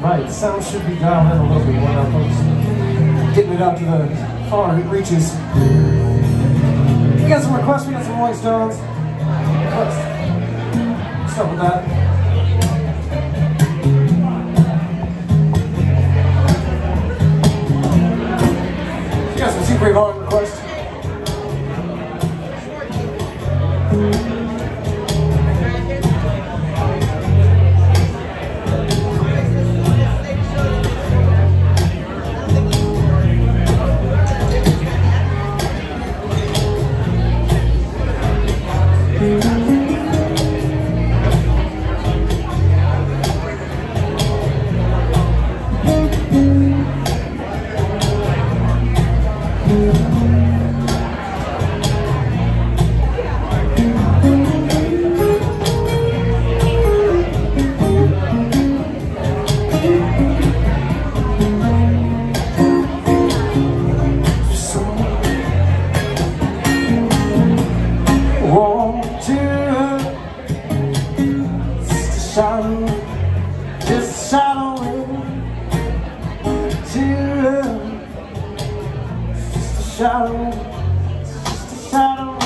right, sound should be dialed in a little bit more now, folks. Getting it out to the far reaches. We got some requests, we got some Rolling Stones. Requests. Start with that. You got shadow, shadow.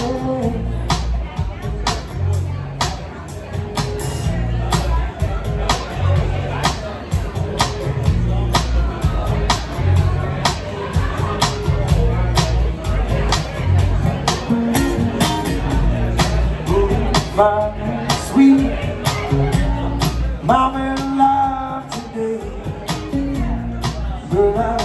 my sweet mom in love today. But I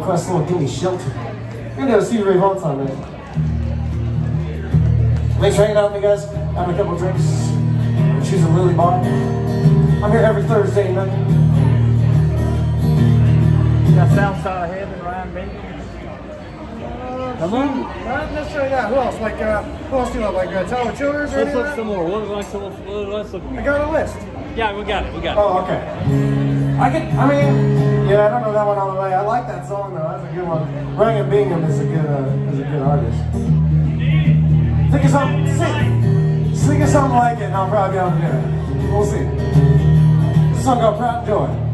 Request Questlove, give me shelter. Good to have Stevie Ray Vaughan's on that. Thanks for hanging out with me, guys. Having a couple drinks. I'm choosing Lily Bar. I'm here every Thursday night. Got Southside Heaven, Ryan Baker. Hello? Not necessarily that. Who else? Like, uh, who else do you love? Like, uh, Tyler Childers or Let's look some more. What, like, some, what, let's look more. I got a list. Yeah, we got it. We got it. Oh, okay. I could, I mean, yeah, I don't know that one all the way. I like that song though. That's a good one. Ryan Bingham is a good, uh, is a good artist. Think of something, sing, sing of something like it, and I'll probably be on here. We'll see. This song called Proud Joy.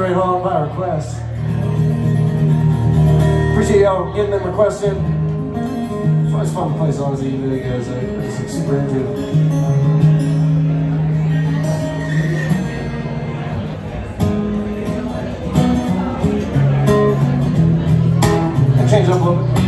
Great Hall by request. Appreciate y'all getting them in. It's always fun to play songs that you really guys super into. micrófono.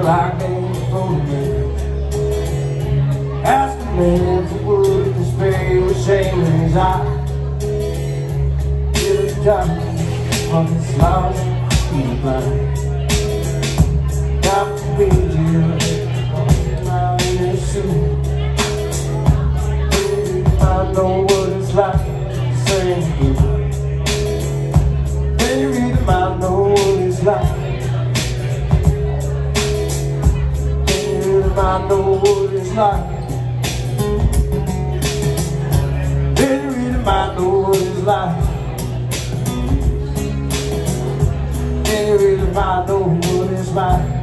till I came from me. Asking me if it would display with shame in his eye. Till it dropped from his smile in the blind. Got to be out in his shoe. I know what it's like to say goodbye. Baby, I know what it's like. I know what it's like. Baby, I know what it's like. Baby, I know what it's like.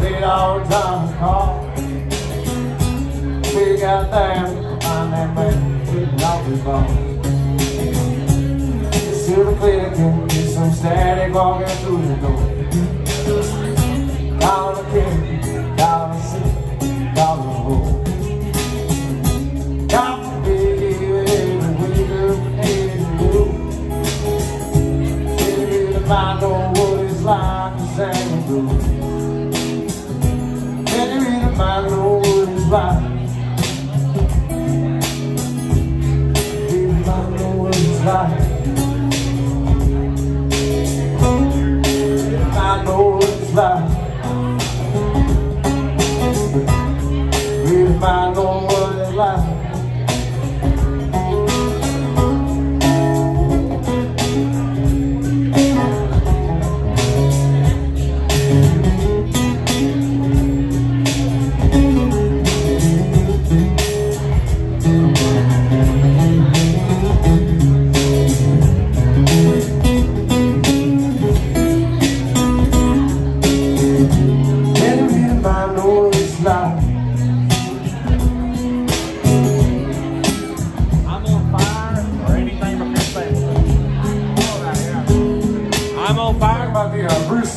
Date all the time to call. We got there, find that man sitting off his to the clinic and get some static walking through the door. Down the city, down the hole. Got to be every winter and you. Baby, the mind blues.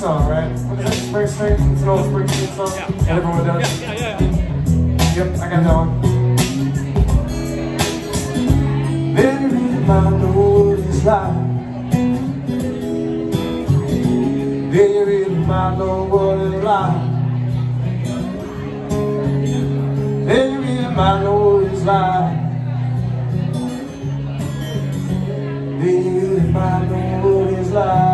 Song, right? That? Springsteen? It's an old Springsteen song Yeah, that everyone does. Yeah, yeah, yeah. Yep, I got that one. Baby, I know what it's like. Baby, I know what it's like. Baby, I know what it's like. Baby, I